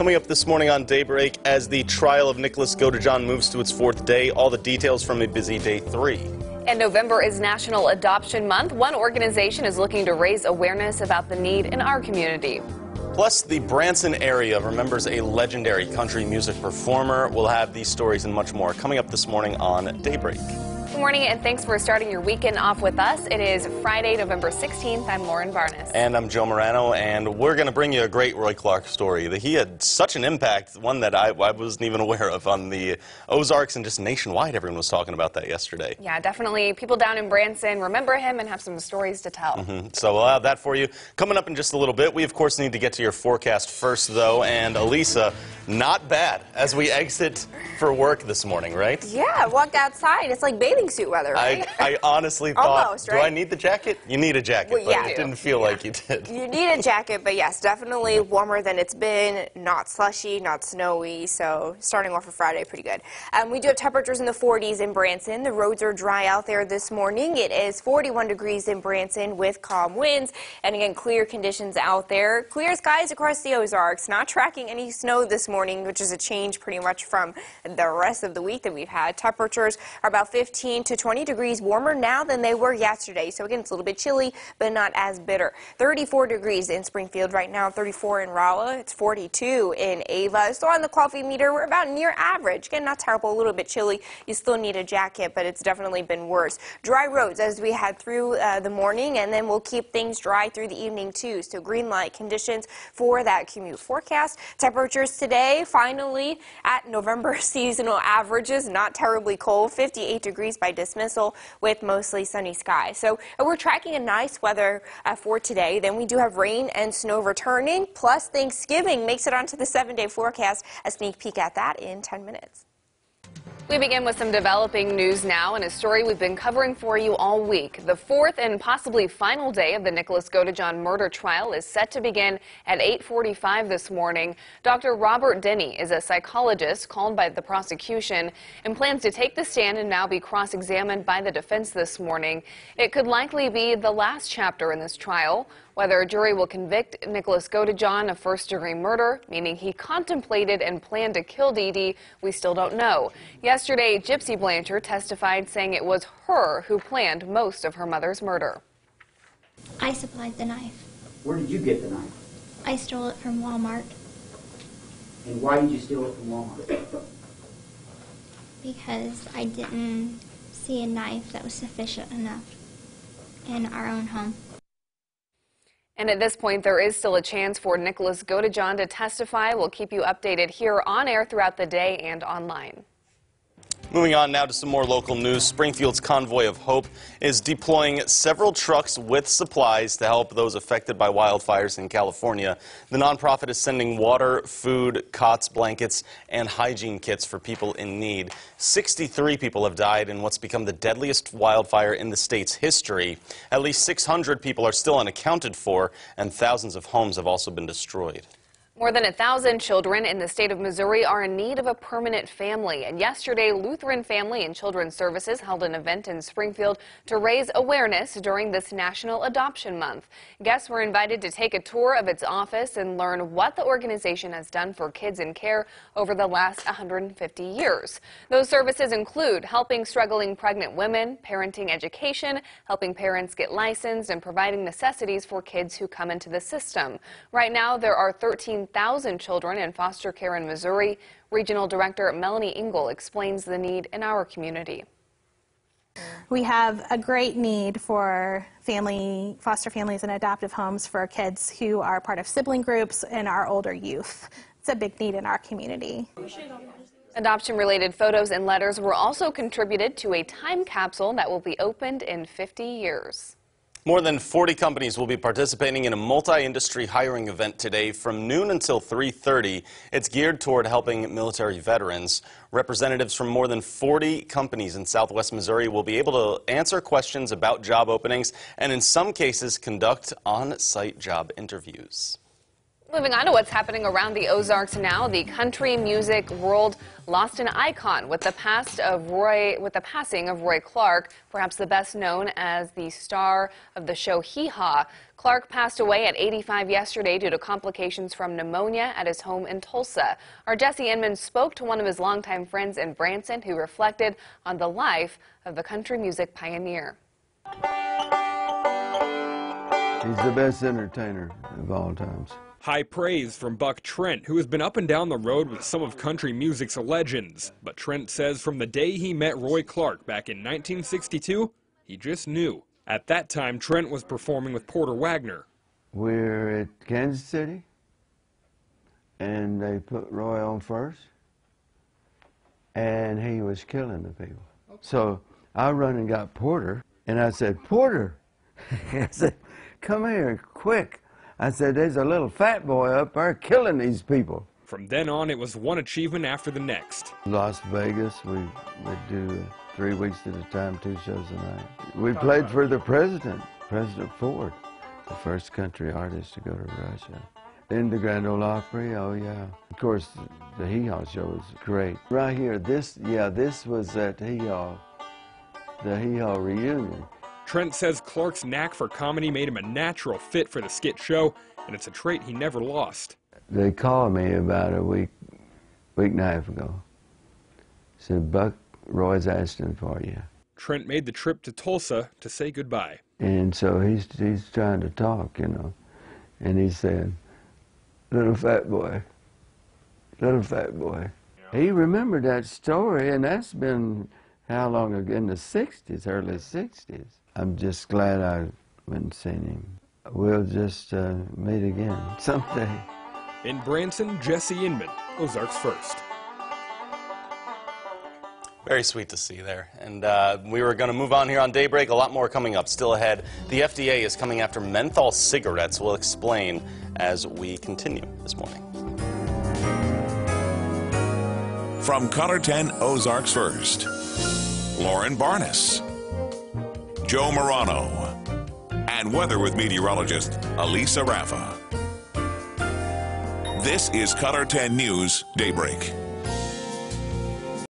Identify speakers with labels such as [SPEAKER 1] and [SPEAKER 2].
[SPEAKER 1] Coming up this morning on Daybreak, as the trial of Nicholas Godejohn moves to its fourth day, all the details from a busy day three.
[SPEAKER 2] And November is National Adoption Month. One organization is looking to raise awareness about the need in our community.
[SPEAKER 1] Plus, the Branson area remembers a legendary country music performer. We'll have these stories and much more coming up this morning on Daybreak.
[SPEAKER 2] Good morning and thanks for starting your weekend off with us. It is Friday, November 16th. I'm Lauren Barnes.
[SPEAKER 1] And I'm Joe Morano, and we're going to bring you a great Roy Clark story. He had such an impact, one that I, I, wasn't even aware of on the Ozarks and just nationwide. Everyone was talking about that yesterday.
[SPEAKER 2] Yeah, definitely. People down in Branson remember him and have some stories to tell.
[SPEAKER 1] Mm -hmm. So we'll have that for you. Coming up in just a little bit, we of course need to get to your forecast first, though. And Elisa, not bad as we exit for work this morning, right?
[SPEAKER 3] Yeah, I walked outside. It's like bathing suit weather, right?
[SPEAKER 1] I, I honestly thought,
[SPEAKER 3] Almost, right?
[SPEAKER 1] do I need the jacket? You need a jacket,
[SPEAKER 3] well, yeah,
[SPEAKER 1] but it didn't feel
[SPEAKER 3] yeah.
[SPEAKER 1] like you did.
[SPEAKER 3] You need a jacket, but yes, definitely warmer than it's been. Not slushy, not snowy, so starting off a Friday, pretty good. Um, we do have temperatures in the 40s in Branson. The roads are dry out there this morning. It is 41 degrees in Branson with calm winds, and again, clear conditions out there. Clear skies across the Ozarks. Not tracking any snow this morning, which is a change pretty much from the rest of the week that we've had. Temperatures are about 15 to 20 degrees warmer now than they were yesterday. So again, it's a little bit chilly, but not as bitter. 34 degrees in Springfield right now, 34 in Rolla. It's 42 in Ava. So on the coffee meter, we're about near average. Again, not terrible, a little bit chilly. You still need a jacket, but it's definitely been worse. Dry roads as we head through uh, the morning, and then we'll keep things dry through the evening too. So green light conditions for that commute forecast. Temperatures today, finally at November seasonal averages, not terribly cold, 58 degrees by dismissal with mostly sunny skies. So uh, we're tracking a nice weather uh, for today. Then we do have rain and snow returning, plus Thanksgiving makes it onto the seven-day forecast. A sneak peek at that in 10 minutes.
[SPEAKER 2] We begin with some developing news now and a story we've been covering for you all week. The fourth and possibly final day of the Nicholas Godejohn murder trial is set to begin at 8:45 this morning. Dr. Robert Denny is a psychologist called by the prosecution and plans to take the stand and now be cross-examined by the defense this morning. It could likely be the last chapter in this trial. Whether a jury will convict Nicholas Godejohn of first-degree murder, meaning he contemplated and planned to kill Dee Dee, we still don't know. Yesterday, Gypsy Blanchard testified saying it was her who planned most of her mother's murder.
[SPEAKER 4] I supplied the knife.
[SPEAKER 5] Where did you get the knife?
[SPEAKER 4] I stole it from Walmart.
[SPEAKER 5] And why did you steal it from Walmart?
[SPEAKER 4] Because I didn't see a knife that was sufficient enough in our own home.
[SPEAKER 2] And at this point, there is still a chance for Nicholas Godejohn to testify. We'll keep you updated here on air throughout the day and online.
[SPEAKER 1] Moving on now to some more local news. Springfield's Convoy of Hope is deploying several trucks with supplies to help those affected by wildfires in California. The nonprofit is sending water, food, cots, blankets, and hygiene kits for people in need. 63 people have died in what's become the deadliest wildfire in the state's history. At least 600 people are still unaccounted for, and thousands of homes have also been destroyed.
[SPEAKER 2] More than a thousand children in the state of Missouri are in need of a permanent family. And yesterday, Lutheran Family and Children's Services held an event in Springfield to raise awareness during this National Adoption Month. Guests were invited to take a tour of its office and learn what the organization has done for kids in care over the last 150 years. Those services include helping struggling pregnant women, parenting education, helping parents get licensed, and providing necessities for kids who come into the system. Right now, there are 13 1,000 children in foster care in Missouri. Regional Director Melanie Engel explains the need in our community.
[SPEAKER 6] We have a great need for family, foster families and adoptive homes for kids who are part of sibling groups and our older youth. It's a big need in our community.
[SPEAKER 2] Adoption related photos and letters were also contributed to a time capsule that will be opened in 50 years.
[SPEAKER 1] More than 40 companies will be participating in a multi-industry hiring event today from noon until 3.30. It's geared toward helping military veterans. Representatives from more than 40 companies in southwest Missouri will be able to answer questions about job openings and in some cases conduct on-site job interviews.
[SPEAKER 2] Moving on to what's happening around the Ozarks now, the country music world lost an icon with the past of Roy, with the passing of Roy Clark, perhaps the best known as the star of the show Hee Haw. Clark passed away at 85 yesterday due to complications from pneumonia at his home in Tulsa. Our Jesse Inman spoke to one of his longtime friends in Branson who reflected on the life of the country music pioneer.
[SPEAKER 7] He's the best entertainer of all times.
[SPEAKER 8] High praise from Buck Trent, who has been up and down the road with some of country music's legends. But Trent says from the day he met Roy Clark back in 1962, he just knew. At that time, Trent was performing with Porter Wagoner.
[SPEAKER 7] We're at Kansas City, and they put Roy on first, and he was killing the people. So I run and got Porter, and I said, Porter, I said, come here, quick. I said, there's a little fat boy up there killing these people.
[SPEAKER 8] From then on, it was one achievement after the next.
[SPEAKER 7] Las Vegas, we would do three weeks at a time, two shows a night. We played for the president, President Ford, the first country artist to go to Russia. In the Grand Ole Opry, oh yeah. Of course, the Hee Haw show was great. Right here, this, yeah, this was at Hee Haw, the Hee Haw reunion.
[SPEAKER 8] Trent says Clark's knack for comedy made him a natural fit for the skit show, and it's a trait he never lost.
[SPEAKER 7] They called me about a week, week and a half ago. Said, Buck, Roy's asking for you.
[SPEAKER 8] Trent made the trip to Tulsa to say goodbye.
[SPEAKER 7] And so he's, he's trying to talk, you know. And he said, little fat boy, little fat boy. He remembered that story, and that's been how long ago? In the 60s, early 60s. I'm just glad I went and seen him. We'll just uh, meet again someday.
[SPEAKER 8] In Branson, Jesse Inman, Ozarks First.
[SPEAKER 1] Very sweet to see there. And uh, we were going to move on here on Daybreak. A lot more coming up still ahead. The FDA is coming after menthol cigarettes. We'll explain as we continue this morning.
[SPEAKER 9] From KOLR 10 Ozarks First, Lauren Barnes, Joe Morano, and weather with meteorologist Elisa Raffa. This is KOLR 10 News Daybreak.